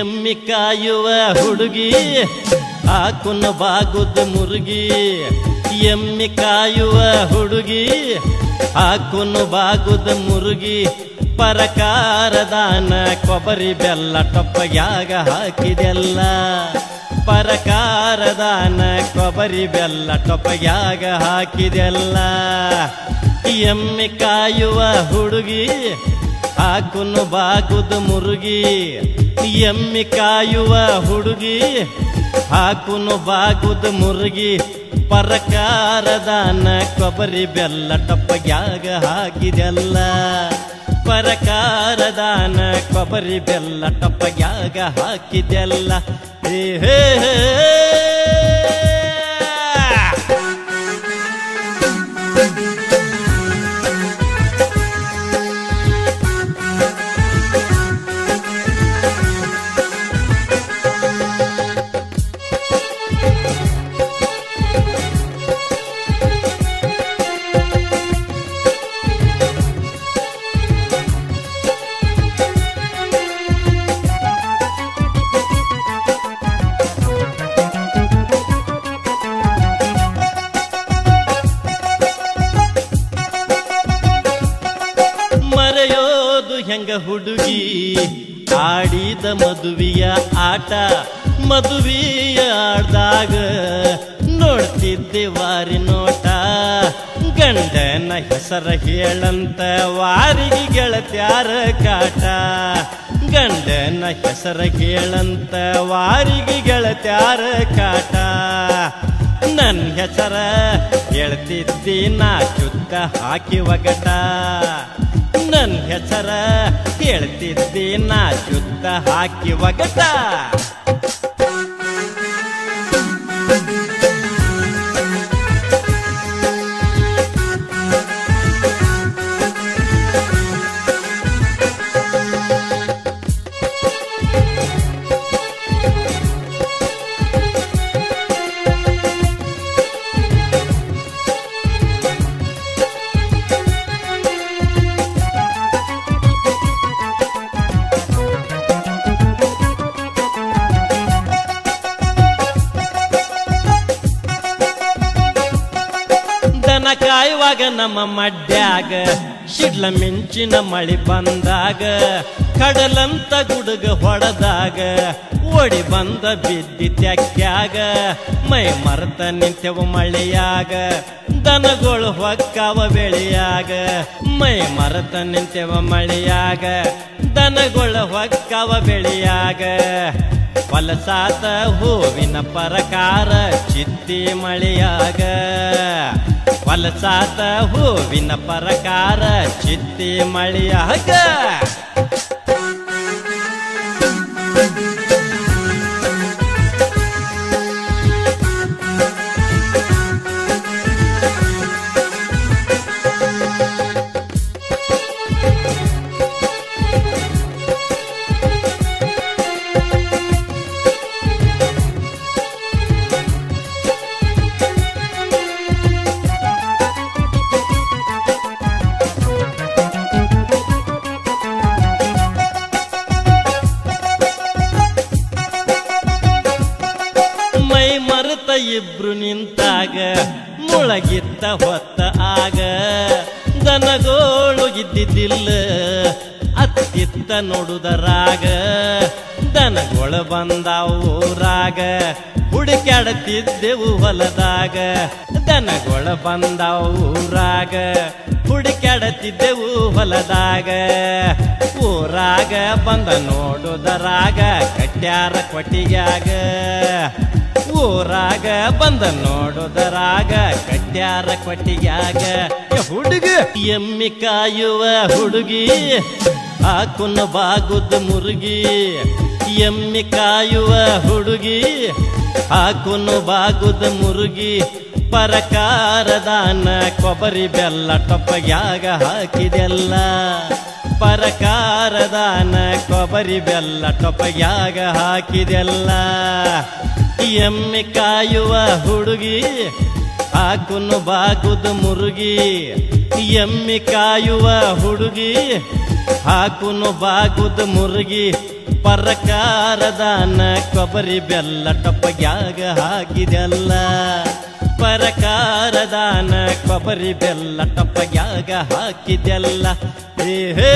ಎಮ್ಮಿ ಕಾಯುವ ಹುಡುಗಿ ಆಕುನ ಬಾಗುದ ಮುರುಗಿ. ಎಮ್ಮಿ ಕಾಯುವ ಹುಡುಗಿ ಹಾಕುನ ಬಾಗುದ ಮುರುಗಿ ಪರಕಾರದಾನ ಕೊಬ್ಬರಿ ಬೆಲ್ಲ ಟೊಪ್ಪಗ್ಯಾಗ ಹಾಕಿದೆಲ್ಲ. ಪರಕಾರದಾನ ಕೊಬ್ಬರಿ ಬೆಲ್ಲ ಟೊಪ್ಪಗ್ಯಾಗ ಹಾಕಿದೆಲ್ಲ. ಎಮ್ಮೆ ಕಾಯುವ ಹುಡುಗಿ ಹಾಕುನು ಬಾಗುದ ಮುರುಗಿ, ಎಮ್ಮಿ ಕಾಯುವ ಹುಡುಗಿ ಹಾಕುನು ಬಾಗುದ ಮುರುಗಿ. ಪರಕಾರದಾನ ಕೊಬ್ಬರಿ ಬೆಲ್ಲ ಟಪ್ಪಗ್ಯಾಗ ಹಾಕಿದೆಲ್ಲ ಪರಕಾರದಾನ ಕೊಬ್ಬರಿ ಬೆಲ್ಲ ಟಪ್ಪಗ್ಯಾಗ ಹಾಕಿದೆಲ್ಲ ಹೇ ಹೇ ಹೇ. ಹೆಂಗ ಹುಡುಗಿ ಆಡಿದ ಮದುವೆಯ ಆಟ, ಮದುವೆಯ ಆಡ್ದಾಗ ನೋಡ್ತಿದ್ದೆ ವಾರಿ ನೋಟ. ಗಂಡನ ಹೆಸರ ಹೇಳಂತ ವಾರಿಗೆ ಗೆಳತ್ಯಾರ ಕಾಟ. ಗಂಡನ ಹೆಸರ ಕೇಳಂತ ವಾರಿಗೆ ಗೆಳತ್ಯಾರ ಕಾಟ. ನನ್ನ ಹೆಸರ ಹೇಳ್ತಿದ್ದಿ ನಾ ಚುತ್ತ ಹಾಕಿ ಒಗಟ. ನನ್ ಹೆಸರ ಹೇಳ್ತಿದ್ದೆ ನಾ ಶುದ್ಧ ಹಾಕಿ ಒಗಟ. ಕಾಯುವಾಗ ನಮ್ಮ ಮಡ್ಯಾಗ, ಶಿಡ್ಲ ಮಿಂಚಿನ ಮಳಿ ಬಂದಾಗ, ಕಡಲಂತ ಗುಡುಗ ಹೊಡೆದಾಗ, ಓಡಿ ಬಂದ ಬಿದ್ದಿ ತ್ಯಾಕ್ಯಾಗ ಮೈ ಮರೆತ ನಿಂತೆವು ಮಳೆಯಾಗ ದನಗಳು ಹೊಕ್ಕವ ಬೆಳೆಯಾಗ, ಮೈ ಮರತ ನಿಂತೆವ ಮಳೆಯಾಗ ದನಗಳು ಹೊಕ್ಕವ ಬೆಳೆಯಾಗ. ಫಲಸಾತ ಹೂವಿನ ಪರಕಾರ, ಚಿತ್ತಿ ಮಳೆಯಾಗ. ಫಲಸಾತ ಹೂವಿನ ಪರಕಾರ ಚಿತ್ತಿ ಮಳೆಯಾಗ ಇಬ್ರು ನಿಂತಾಗ, ಮುಳಗಿತ್ತ ಹೊತ್ತ ಆಗ, ದನಗೋಳು ಇದ್ದಿದ್ದಿಲ್ಲ, ಅತ್ತಿತ್ತ ನೋಡುದರಾಗ ದನಗಳು ಬಂದಾವು ರಾಗ ಹುಡುಕ್ಯಾಡತಿದ್ದೆವು ಹೊಲದಾಗ. ದನಗಳು ಬಂದಾವು ಊರಾಗ ಹುಡುಕ್ಯಾಡತಿದ್ದೆವು ಹೊಲದಾಗ. ಊರಾಗ ಬಂದ ನೋಡುದರಾಗ ಕಟ್ಯಾರ ಕೊಟ್ಟಿಗ್ಯಾಗ ಊರಾಗ ಬಂದ ನೋಡುದರಾಗ ಕಟ್ಯಾರ ಕೊಟ್ಟಿಗ್ಯಾಗ ಹುಡುಗ, ಎಮ್ಮಿ ಕಾಯುವ ಹುಡುಗಿ, ಹಾಕುನ ಬಾಗುದ ಮುರುಗಿ. ಎಮ್ಮಿ ಕಾಯುವ ಹುಡುಗಿ, ಹಾಕುನು ಬಾಗುದ ಮುರುಗಿ. ಪರಕಾರದಾನ ಕೊಬ್ಬರಿ ಬೆಲ್ಲ, ಟೊಪ್ಪಗ್ಯಾಗ ಹಾಕಿದೆಲ್ಲ. ಪರಕಾರದಾನ ಕೊಬ್ಬರಿ ಬೆಲ್ಲ ಟೊಪಗ್ಯಾಗ ಹಾಕಿದೆಲ್ಲ. ಎಮ್ಮೆ ಕಾಯುವ ಹುಡುಗಿ, ಹಾಕುನು ಬಾಗುದು ಮುರುಗಿ. ಎಮ್ಮೆ ಕಾಯುವ ಹುಡುಗಿ, ಹಾಕುನು ಬಾಗುದು ಮುರುಗಿ. ಪರಕಾರದಾನ ಕೊಬ್ಬರಿ ಬೆಲ್ಲ ಟೊಪಗ್ಯಾಗ ಹಾಕಿದೆಲ್ಲ. ಪರಕಾರದಾನ ಕೊಬ್ಬರಿ ಬೆಲ್ಲ ಟೊಪ್ಪಗ್ಯಾಗ ಹಾಕಿದೆಲ್ಲ ಹೇ ಹೇ.